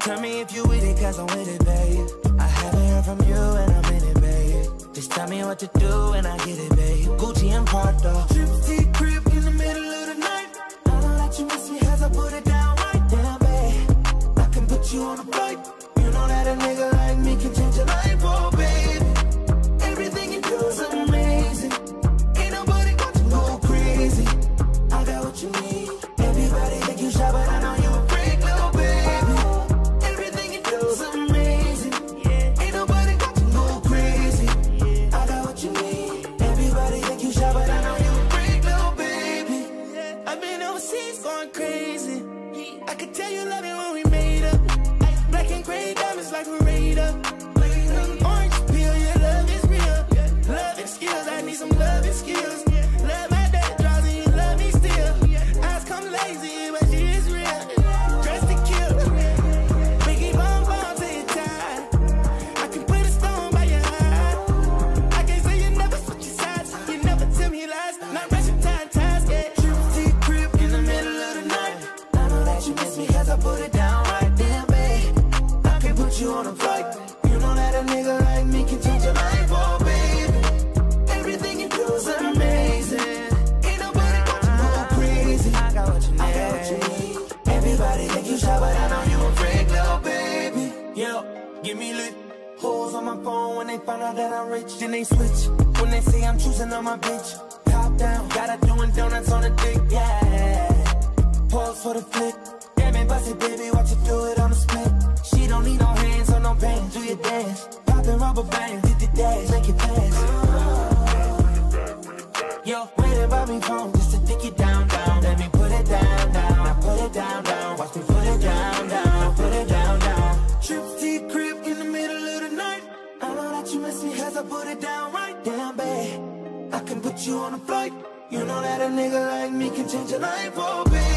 Tell me if you with it, cause I'm with it, babe. I haven't heard from you and I'm in it, babe. Just tell me what to do and I get it, babe. Gucci and Prada. Trip crib in the middle of the night. I know that you miss me as I put it down right down, babe. I can put you on a flight. Tell you love it when we made up. Black and gray diamonds like a on my phone when they find out that I'm rich, then they switch. When they say I'm choosing on my bitch, top down, got her doing donuts on the dick, yeah. Pause for the flick. Damn it, bust it, baby, watch you do it on the split. She don't need no hands or no pain, do your dance. Poppin' rubber bands, did the dash, make it fast. Yo, waiting by me phone just to dick it down, down. Down, babe. I can put you on a flight. You know that a nigga like me can change your life, oh babe.